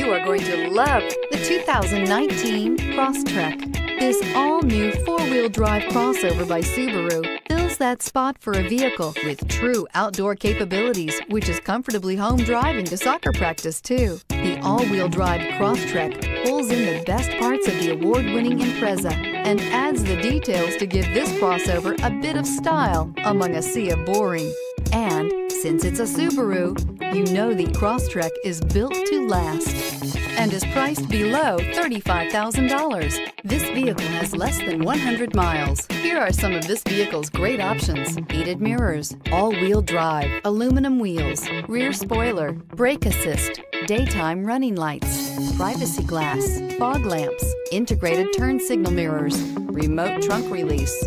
You are going to love the 2019 Crosstrek. This all-new four-wheel drive crossover by Subaru fills that spot for a vehicle with true outdoor capabilities, which is comfortably home driving to soccer practice too. The all-wheel drive Crosstrek pulls in the best parts of the award-winning Impreza and adds the details to give this crossover a bit of style among a sea of boring. And since it's a Subaru, you know the Crosstrek is built to last and is priced below $35,000. This vehicle has less than 100 miles. Here are some of this vehicle's great options. Heated mirrors, all-wheel drive, aluminum wheels, rear spoiler, brake assist, daytime running lights, privacy glass, fog lamps, integrated turn signal mirrors, remote trunk release.